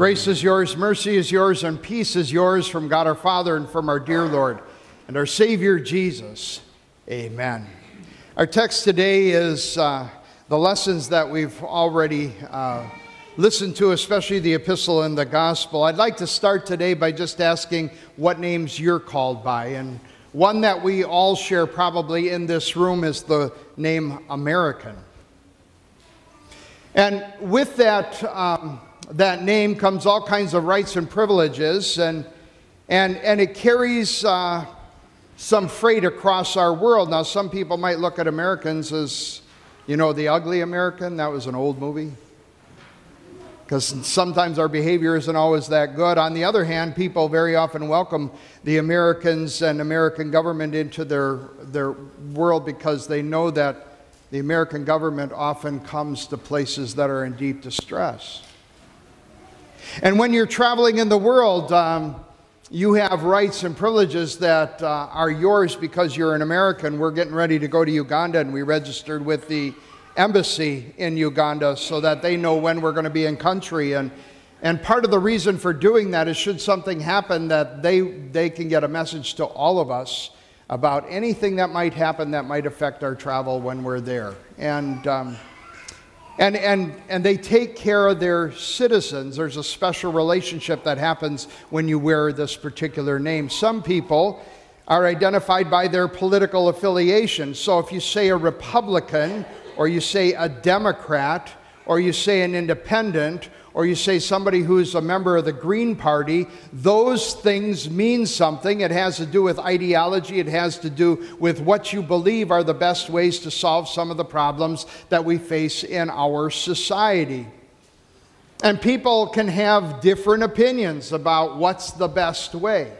Grace is yours, mercy is yours, and peace is yours from God our Father and from our dear Lord and our Savior Jesus. Amen. Our text today is uh, the lessons that we've already uh, listened to, especially the epistle and the gospel. I'd like to start today by just asking what names you're called by. And one that we all share probably in this room is the name American. And with that, um, that name comes all kinds of rights and privileges, and, and, and it carries uh, some freight across our world. Now, some people might look at Americans as, you know, the ugly American. That was an old movie. Because sometimes our behavior isn't always that good. On the other hand, people very often welcome the Americans and American government into their, their world because they know that the American government often comes to places that are in deep distress. And when you're traveling in the world, um, you have rights and privileges that uh, are yours because you're an American. We're getting ready to go to Uganda, and we registered with the embassy in Uganda so that they know when we're going to be in country. And, and part of the reason for doing that is should something happen, that they, they can get a message to all of us about anything that might happen that might affect our travel when we're there. And um, and, and, and they take care of their citizens. There's a special relationship that happens when you wear this particular name. Some people are identified by their political affiliation. So if you say a Republican, or you say a Democrat, or you say an independent, or you say somebody who's a member of the Green Party, those things mean something. It has to do with ideology, it has to do with what you believe are the best ways to solve some of the problems that we face in our society. And people can have different opinions about what's the best way.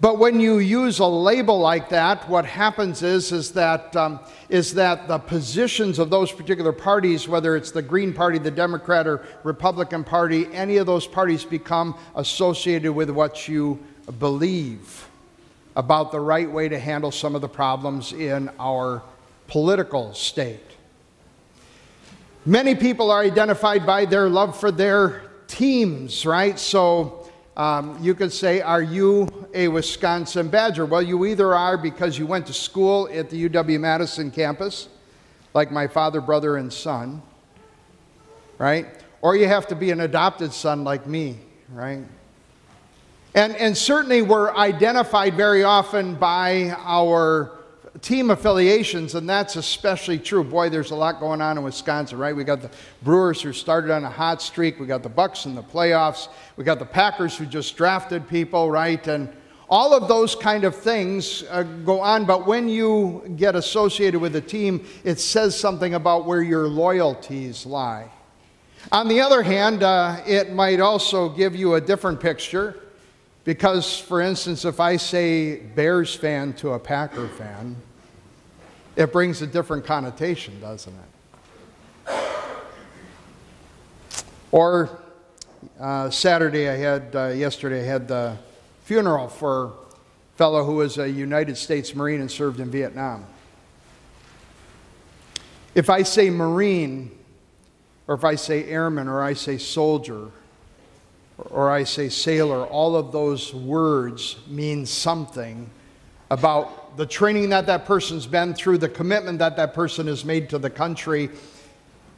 But when you use a label like that, what happens is, is, that, um, is that the positions of those particular parties, whether it's the Green Party, the Democrat, or Republican Party, any of those parties become associated with what you believe about the right way to handle some of the problems in our political state. Many people are identified by their love for their teams, right? So, um, you could say, Are you a Wisconsin Badger? Well, you either are because you went to school at the UW Madison campus, like my father, brother, and son, right? Or you have to be an adopted son like me, right? And, and certainly we're identified very often by our team affiliations, and that's especially true. Boy, there's a lot going on in Wisconsin, right? We got the Brewers who started on a hot streak. We got the Bucks in the playoffs. We got the Packers who just drafted people, right? And all of those kind of things uh, go on, but when you get associated with a team, it says something about where your loyalties lie. On the other hand, uh, it might also give you a different picture because, for instance, if I say Bears fan to a Packer fan, it brings a different connotation, doesn't it? Or uh, Saturday, I had, uh, yesterday, I had the funeral for a fellow who was a United States Marine and served in Vietnam. If I say Marine, or if I say airman, or I say soldier, or I say sailor, all of those words mean something about the training that that person's been through, the commitment that that person has made to the country,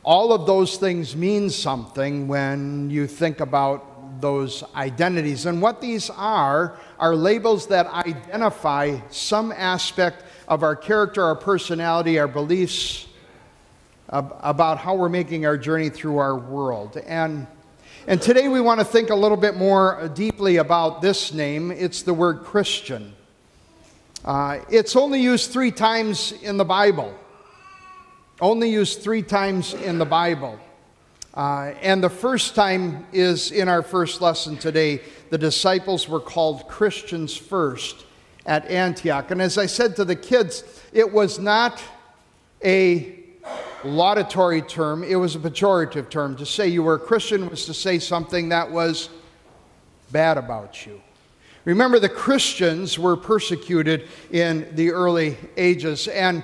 all of those things mean something when you think about those identities. And what these are, are labels that identify some aspect of our character, our personality, our beliefs about how we're making our journey through our world. And, and today we want to think a little bit more deeply about this name. It's the word Christian. Uh, it's only used three times in the Bible. Only used three times in the Bible. Uh, and the first time is in our first lesson today. The disciples were called Christians first at Antioch. And as I said to the kids, it was not a laudatory term, it was a pejorative term. To say you were a Christian was to say something that was bad about you. Remember, the Christians were persecuted in the early ages. And,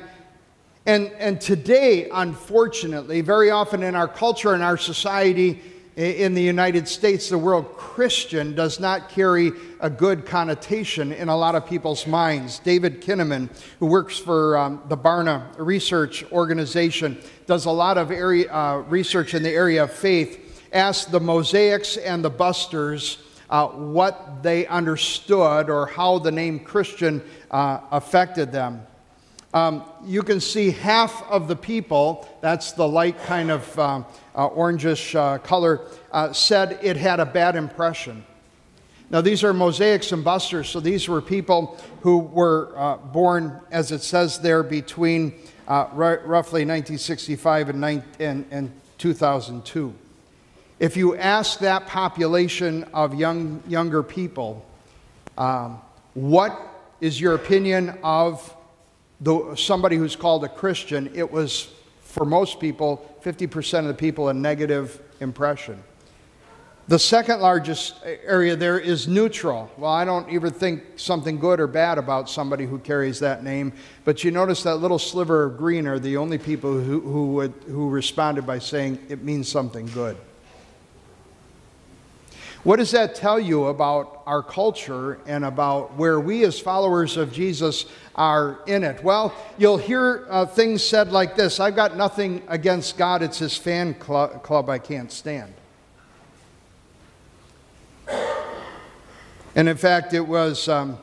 and, and today, unfortunately, very often in our culture and our society, in the United States, the word Christian does not carry a good connotation in a lot of people's minds. David Kinnaman, who works for um, the Barna Research Organization, does a lot of area, uh, research in the area of faith, asked the Mosaics and the Busters uh, what they understood or how the name Christian uh, affected them. Um, you can see half of the people, that's the light kind of uh, uh, orangish uh, color, uh, said it had a bad impression. Now, these are mosaics and busters, so these were people who were born, as it says there, between r- roughly 1965 and, and, and 2002. If you ask that population of young, younger people, um, what is your opinion of the, somebody who's called a Christian, it was, for most people, 50% of the people, a negative impression. The second largest area there is neutral. Well, I don't even think something good or bad about somebody who carries that name, but you notice that little sliver of green are the only people who, who, would, who responded by saying it means something good. What does that tell you about our culture and about where we as followers of Jesus are in it? Well, you'll hear uh, things said like this I've got nothing against God, it's his fan cl- club I can't stand. And in fact, it was um,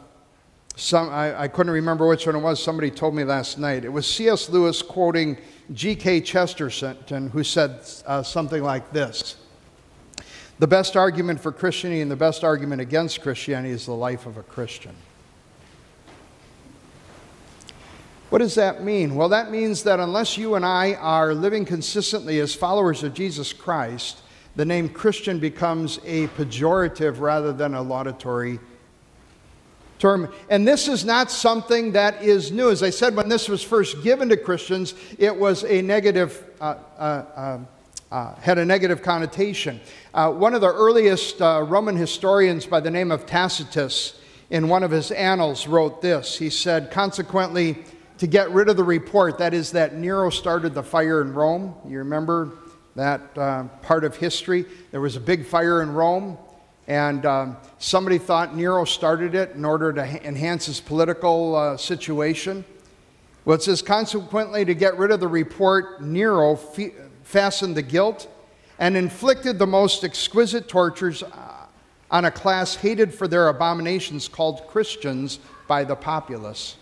some, I, I, couldn't remember which one it was, somebody told me last night. It was C.S. Lewis quoting G.K. Chesterton, who said uh, something like this The best argument for Christianity and the best argument against Christianity is the life of a Christian. What does that mean? Well, that means that unless you and I are living consistently as followers of Jesus Christ, the name Christian becomes a pejorative rather than a laudatory term. And this is not something that is new. As I said, when this was first given to Christians, it was a negative, uh, uh, uh, uh had a negative connotation. Uh, one of the earliest uh, Roman historians by the name of Tacitus, in one of his annals, wrote this. He said, Consequently, to get rid of the report, that is, that Nero started the fire in Rome. You remember that uh, part of history? There was a big fire in Rome, and um, somebody thought Nero started it in order to enhance his political uh, situation. Well, it says, consequently, to get rid of the report, Nero f- fastened the guilt and inflicted the most exquisite tortures uh, on a class hated for their abominations called Christians by the populace.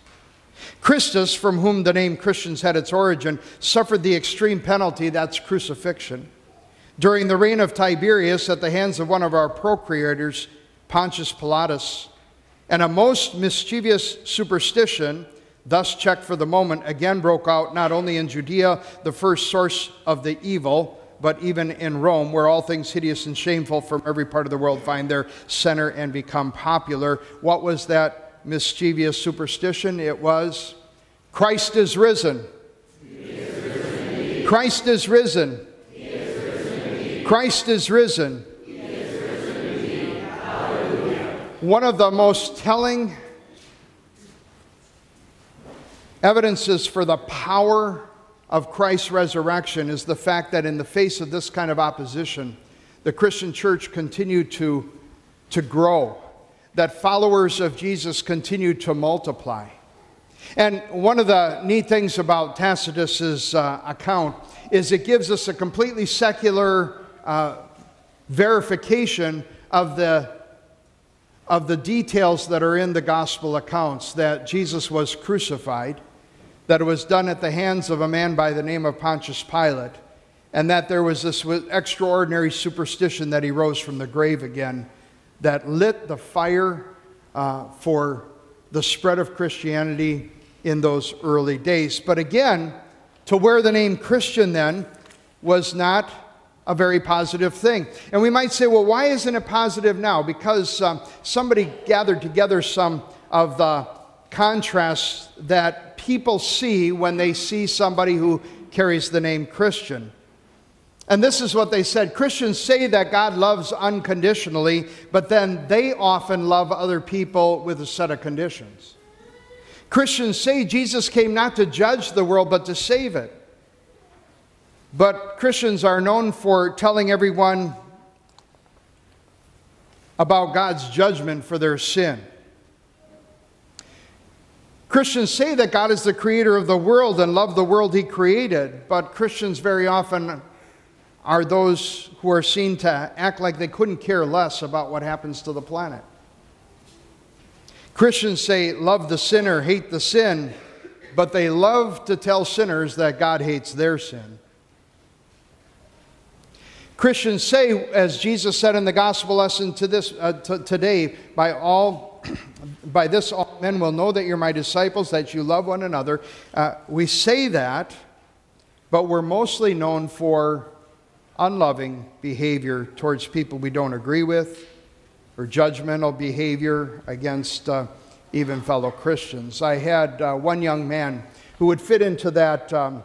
Christus, from whom the name Christians had its origin, suffered the extreme penalty that's crucifixion. During the reign of Tiberius, at the hands of one of our procurators, Pontius Pilatus, and a most mischievous superstition, thus checked for the moment, again broke out not only in Judea, the first source of the evil, but even in Rome, where all things hideous and shameful from every part of the world find their center and become popular. What was that mischievous superstition. It was Christ is risen. Is risen Christ is risen. Is risen Christ is risen. Is One of the most telling evidences for the power of Christ's resurrection is the fact that in the face of this kind of opposition, the Christian church continued to, to grow that followers of Jesus continued to multiply. And one of the neat things about Tacitus's uh, account is it gives us a completely secular uh, verification of the, of the details that are in the gospel accounts that Jesus was crucified, that it was done at the hands of a man by the name of Pontius Pilate, and that there was this extraordinary superstition that he rose from the grave again that lit the fire uh, for the spread of Christianity in those early days. But again, to wear the name Christian then was not a very positive thing. And we might say, well, why isn't it positive now? Because um, somebody gathered together some of the contrasts that people see when they see somebody who carries the name Christian. And this is what they said Christians say that God loves unconditionally, but then they often love other people with a set of conditions. Christians say Jesus came not to judge the world, but to save it. But Christians are known for telling everyone about God's judgment for their sin. Christians say that God is the creator of the world and love the world he created, but Christians very often are those who are seen to act like they couldn't care less about what happens to the planet. Christians say, love the sinner, hate the sin, but they love to tell sinners that God hates their sin. Christians say, as Jesus said in the gospel lesson to this, uh, t- today, by all, by this all men will know that you're my disciples, that you love one another. Uh, we say that, but we're mostly known for unloving behavior towards people we don't agree with, or judgmental behavior against uh, even fellow Christians. I had uh, one young man who would fit into that. Um,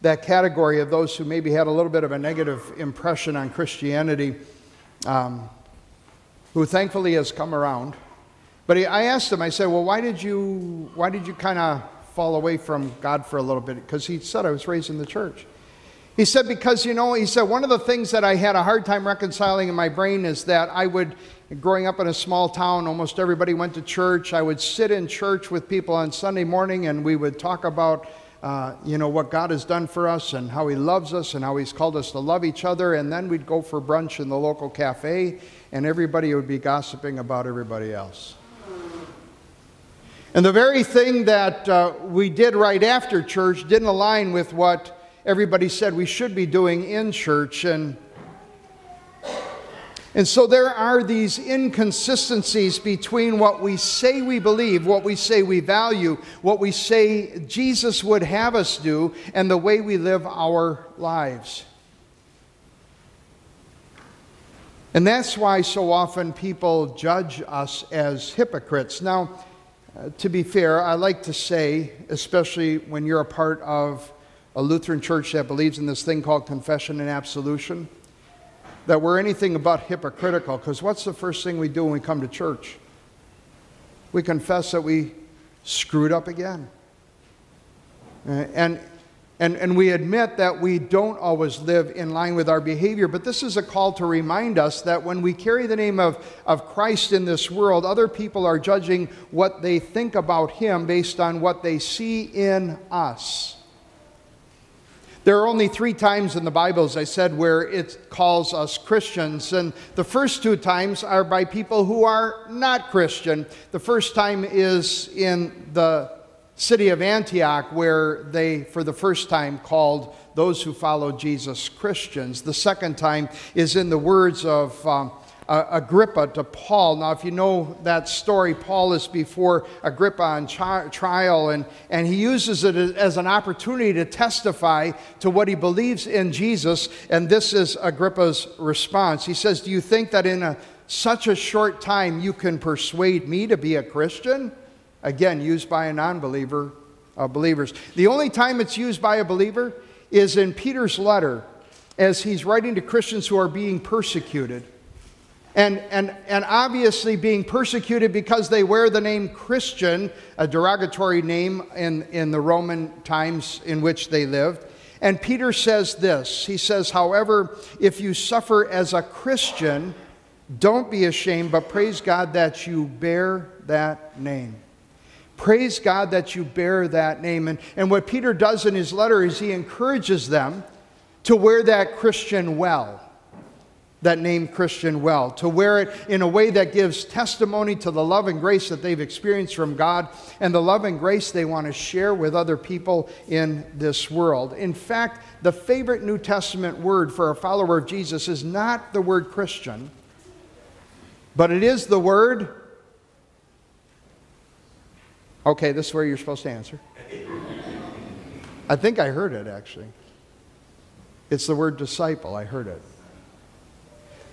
that category of those who maybe had a little bit of a negative impression on Christianity, um, who thankfully has come around. But he, I asked him, I said, well, why did you, why did you kind of fall away from God for a little bit? Because he said, I was raised in the church. He said, because, you know, he said, one of the things that I had a hard time reconciling in my brain is that I would, growing up in a small town, almost everybody went to church. I would sit in church with people on Sunday morning and we would talk about uh, you know, what God has done for us and how He loves us and how He's called us to love each other. And then we'd go for brunch in the local cafe, and everybody would be gossiping about everybody else. And the very thing that uh, we did right after church didn't align with what everybody said we should be doing in church. And and so there are these inconsistencies between what we say we believe, what we say we value, what we say Jesus would have us do, and the way we live our lives. And that's why so often people judge us as hypocrites. Now, uh, to be fair, I like to say, especially when you're a part of a Lutheran church that believes in this thing called confession and absolution, that we're anything but hypocritical because what's the first thing we do when we come to church? We confess that we screwed up again. And, and, and we admit that we don't always live in line with our behavior, but this is a call to remind us that when we carry the name of, of Christ in this world, other people are judging what they think about Him based on what they see in us. There are only three times in the Bible, as I said, where it calls us Christians. And the first two times are by people who are not Christian. The first time is in the city of Antioch, where they, for the first time, called those who follow Jesus Christians. The second time is in the words of. Um, Agrippa to Paul. Now, if you know that story, Paul is before Agrippa on chi- trial, and, and he uses it as an opportunity to testify to what he believes in Jesus. And this is Agrippa's response. He says, Do you think that in a, such a short time you can persuade me to be a Christian? Again, used by a non believer, uh, believers. The only time it's used by a believer is in Peter's letter as he's writing to Christians who are being persecuted and, and, and obviously being persecuted because they wear the name Christian, a derogatory name in, in the Roman times in which they lived. And Peter says this He says, However, if you suffer as a Christian, don't be ashamed, but praise God that you bear that name. Praise God that you bear that name. And, and what Peter does in his letter is he encourages them to wear that Christian well that name Christian well, to wear it in a way that gives testimony to the love and grace that they've experienced from God and the love and grace they want to share with other people in this world. In fact, the favorite New Testament word for a follower of Jesus is not the word Christian, but it is the word. Okay, this is where you're supposed to answer. I think I heard it actually. It's the word disciple. I heard it.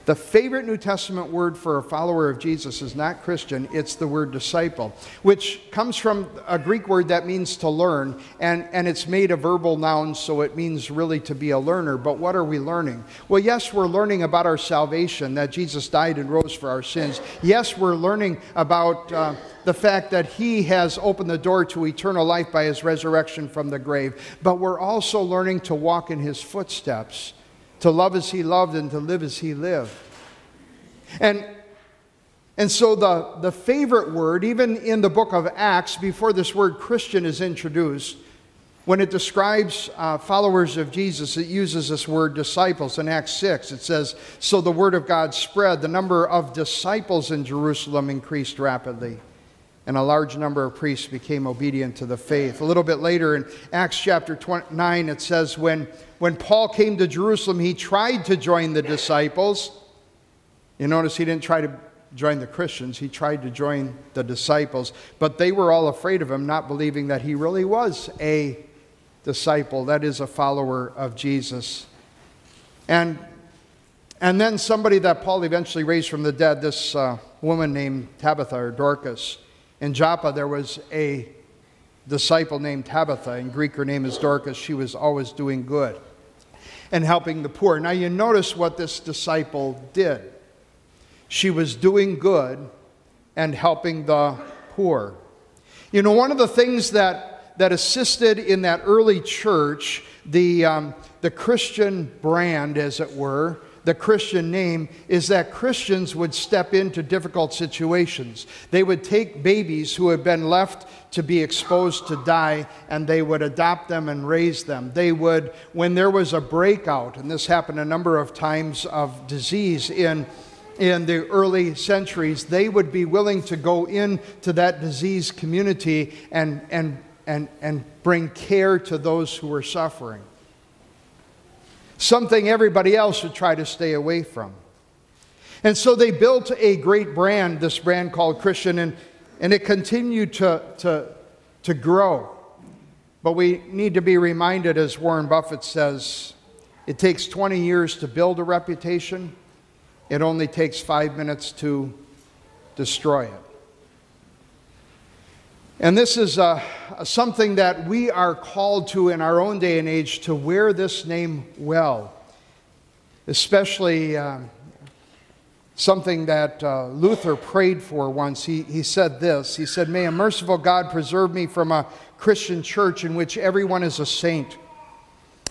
The favorite New Testament word for a follower of Jesus is not Christian, it's the word disciple, which comes from a Greek word that means to learn, and, and it's made a verbal noun, so it means really to be a learner. But what are we learning? Well, yes, we're learning about our salvation, that Jesus died and rose for our sins. Yes, we're learning about uh, the fact that He has opened the door to eternal life by His resurrection from the grave. But we're also learning to walk in His footsteps to love as he loved and to live as he lived. And, And so, the, the favorite word, even in the book of Acts, before this word Christian is introduced, when it describes uh, followers of Jesus, it uses this word disciples. In Acts 6, it says, So the word of God spread. The number of disciples in Jerusalem increased rapidly, and a large number of priests became obedient to the faith. A little bit later in Acts chapter 29, it says, When, when Paul came to Jerusalem, he tried to join the disciples. You notice he didn't try to join the Christians, he tried to join the disciples, but they were all afraid of him, not believing that he really was a disciple, that is, a follower of Jesus. And, and then somebody that Paul eventually raised from the dead, this uh, woman named Tabitha or Dorcas. In Joppa, there was a disciple named Tabitha. In Greek, her name is Dorcas. She was always doing good and helping the poor. Now, you notice what this disciple did she was doing good and helping the poor. You know, one of the things that, that assisted in that early church, the, um, the Christian brand, as it were, the Christian name, is that Christians would step into difficult situations. They would take babies who had been left to be exposed to die and they would adopt them and raise them. They would, when there was a breakout, and this happened a number of times of disease in in the early centuries, they would be willing to go into that disease community and, and, and, and bring care to those who were suffering. Something everybody else would try to stay away from. And so they built a great brand, this brand called Christian, and, and it continued to, to, to grow. But we need to be reminded, as Warren Buffett says, it takes 20 years to build a reputation it only takes five minutes to destroy it. And this is uh, something that we are called to in our own day and age to wear this name well, especially uh, something that uh, Luther prayed for once. He, he said this He said, May a merciful God preserve me from a Christian church in which everyone is a saint.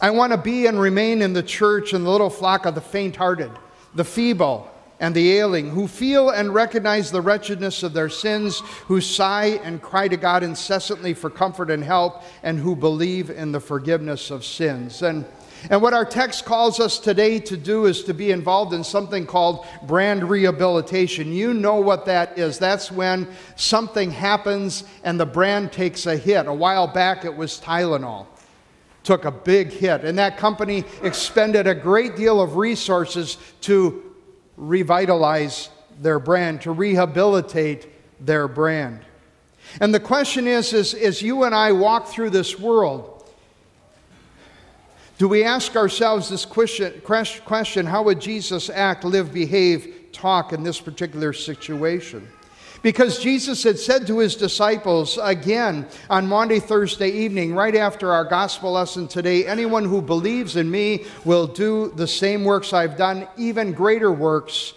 I want to be and remain in the church and the little flock of the faint hearted the feeble, and the ailing, who feel and recognize the wretchedness of their sins, who sigh and cry to God incessantly for comfort and help, and who believe in the forgiveness of sins. And, and what our text calls us today to do is to be involved in something called brand rehabilitation. You know what that is. That's when something happens and the brand takes a hit. A while back, it was Tylenol took a big hit. And that company expended a great deal of resources to revitalize their brand, to rehabilitate their brand. And the question is, is as you and I walk through this world, do we ask ourselves this question, question how would Jesus act, live, behave, talk in this particular situation? Because Jesus had said to his disciples again on Monday, Thursday evening, right after our gospel lesson today anyone who believes in me will do the same works I've done, even greater works,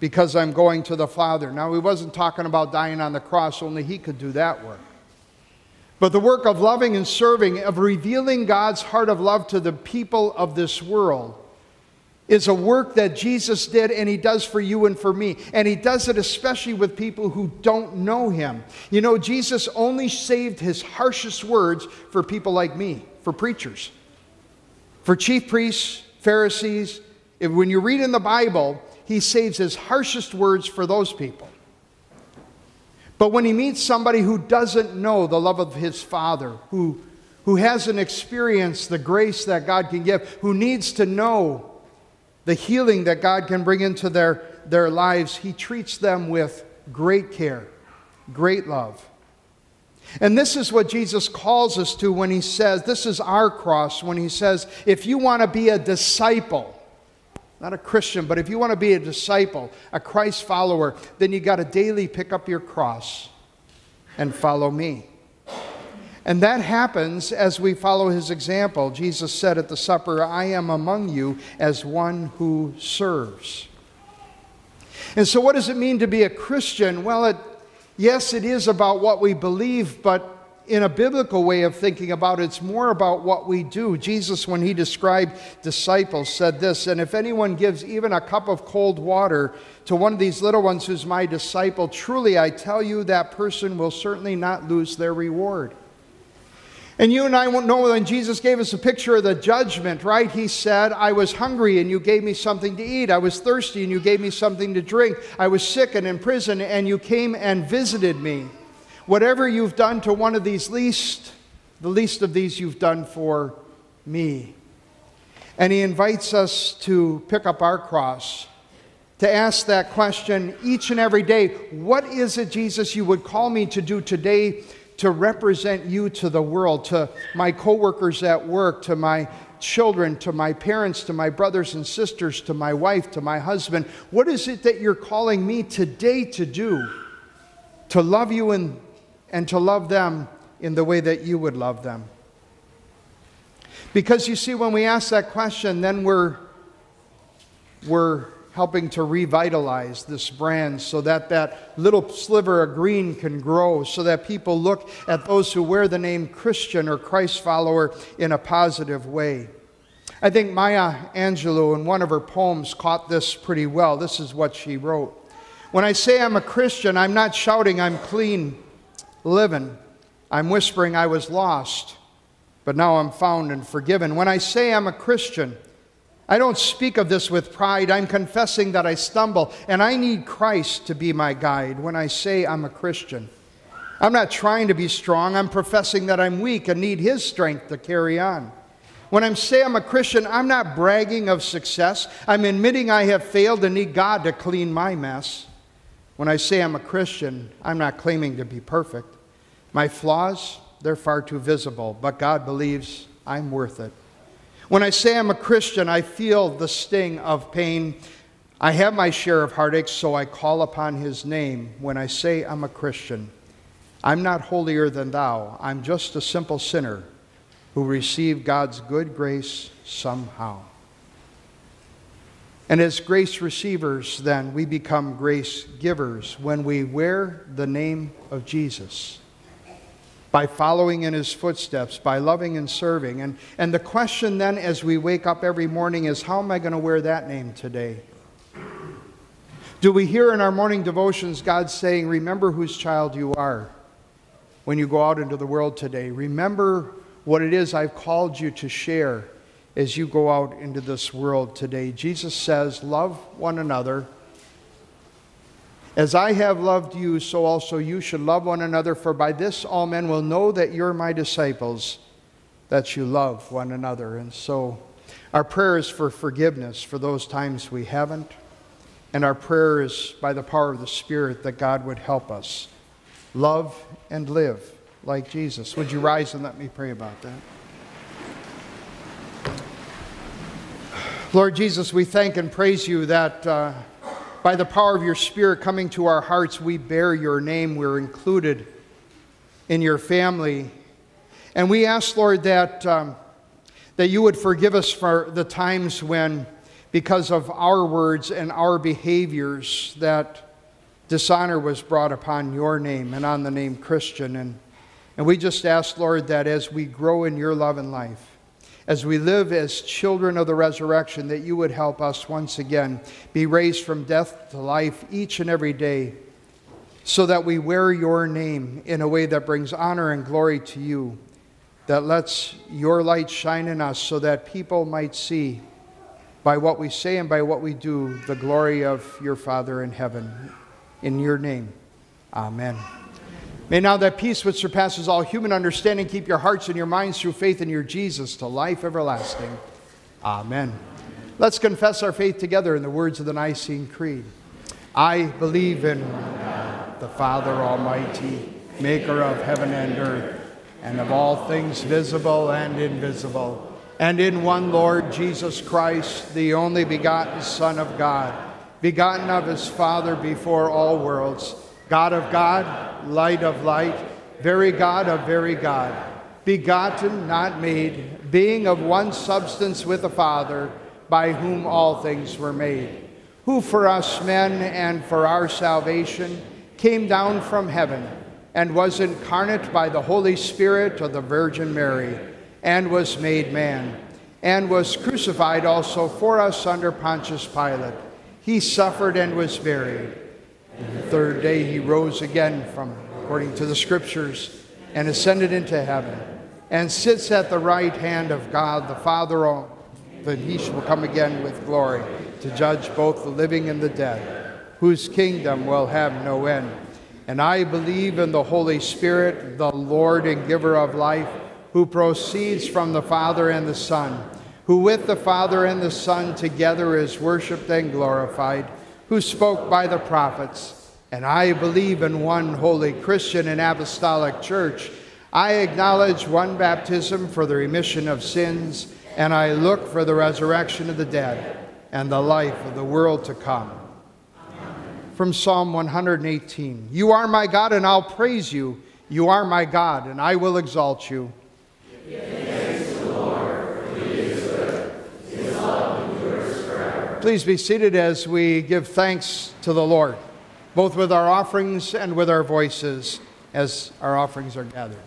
because I'm going to the Father. Now, he wasn't talking about dying on the cross, only he could do that work. But the work of loving and serving, of revealing God's heart of love to the people of this world, is a work that Jesus did and he does for you and for me. And he does it especially with people who don't know him. You know, Jesus only saved his harshest words for people like me, for preachers, for chief priests, Pharisees. When you read in the Bible, he saves his harshest words for those people. But when he meets somebody who doesn't know the love of his Father, who, who hasn't experienced the grace that God can give, who needs to know the healing that God can bring into their, their lives, He treats them with great care, great love. And this is what Jesus calls us to when He says, This is our cross, when He says, if you want to be a disciple, not a Christian, but if you want to be a disciple, a Christ follower, then you got to daily pick up your cross and follow me. And that happens as we follow his example. Jesus said at the supper, I am among you as one who serves. And so, what does it mean to be a Christian? Well, it, yes, it is about what we believe, but in a biblical way of thinking about it, it's more about what we do. Jesus, when he described disciples, said this And if anyone gives even a cup of cold water to one of these little ones who's my disciple, truly I tell you, that person will certainly not lose their reward. And you and I won't know when Jesus gave us a picture of the judgment, right? He said, I was hungry and you gave me something to eat. I was thirsty and you gave me something to drink. I was sick and in prison and you came and visited me. Whatever you've done to one of these least, the least of these you've done for me. And he invites us to pick up our cross, to ask that question each and every day What is it, Jesus, you would call me to do today to represent you to the world, to my coworkers at work, to my children, to my parents, to my brothers and sisters, to my wife, to my husband. What is it that you're calling me today to do? To love you and, and to love them in the way that you would love them. Because you see, when we ask that question, then we're, we're helping to revitalize this brand so that that little sliver of green can grow, so that people look at those who wear the name Christian or Christ follower in a positive way. I think Maya Angelou, in one of her poems, caught this pretty well. This is what she wrote When I say I'm a Christian, I'm not shouting I'm clean living. I'm whispering I was lost, but now I'm found and forgiven. When I say I'm a Christian, I don't speak of this with pride. I'm confessing that I stumble, and I need Christ to be my guide when I say I'm a Christian. I'm not trying to be strong. I'm professing that I'm weak and need His strength to carry on. When I say I'm a Christian, I'm not bragging of success. I'm admitting I have failed and need God to clean my mess. When I say I'm a Christian, I'm not claiming to be perfect. My flaws, they're far too visible, but God believes I'm worth it. When I say I'm a Christian, I feel the sting of pain. I have my share of heartaches, so I call upon his name when I say I'm a Christian. I'm not holier than thou. I'm just a simple sinner who received God's good grace somehow. And as grace receivers, then, we become grace givers when we wear the name of Jesus by following in his footsteps, by loving and serving. And, and the question then, as we wake up every morning, is how am I going to wear that name today? Do we hear in our morning devotions God saying, Remember whose child you are when you go out into the world today? Remember what it is I've called you to share as you go out into this world today. Jesus says, Love one another as I have loved you, so also you should love one another, for by this all men will know that you're my disciples, that you love one another. And so our prayer is for forgiveness for those times we haven't. And our prayer is by the power of the Spirit that God would help us love and live like Jesus. Would you rise and let me pray about that? Lord Jesus, we thank and praise you that. Uh, by the power of your Spirit coming to our hearts, we bear your name. We're included in your family. And we ask, Lord, that, um, that you would forgive us for the times when, because of our words and our behaviors, that dishonor was brought upon your name and on the name Christian. And, and we just ask, Lord, that as we grow in your love and life, as we live as children of the resurrection, that you would help us once again be raised from death to life each and every day, so that we wear your name in a way that brings honor and glory to you, that lets your light shine in us, so that people might see by what we say and by what we do the glory of your Father in heaven. In your name, amen. May now that peace which surpasses all human understanding keep your hearts and your minds through faith in your Jesus to life everlasting. Amen. Let's confess our faith together in the words of the Nicene Creed. I believe in the Father Almighty, maker of heaven and earth, and of all things visible and invisible, and in one Lord Jesus Christ, the only begotten Son of God, begotten of his Father before all worlds God of God, light of light, very God of very God, begotten, not made, being of one substance with the Father, by whom all things were made, who for us men and for our salvation came down from heaven, and was incarnate by the Holy Spirit of the Virgin Mary, and was made man, and was crucified also for us under Pontius Pilate. He suffered and was buried. The third day he rose again from, according to the Scriptures, and ascended into heaven, and sits at the right hand of God the Father, that he shall come again with glory to judge both the living and the dead, whose kingdom will have no end. And I believe in the Holy Spirit, the Lord and giver of life, who proceeds from the Father and the Son, who with the Father and the Son together is worshiped and glorified, who spoke by the prophets. And I believe in one holy Christian and apostolic church. I acknowledge one baptism for the remission of sins, and I look for the resurrection of the dead and the life of the world to come from Psalm 118 You are my God, and I'll praise you. You are my God, and I will exalt you. Please be seated as we give thanks to the Lord, both with our offerings and with our voices as our offerings are gathered.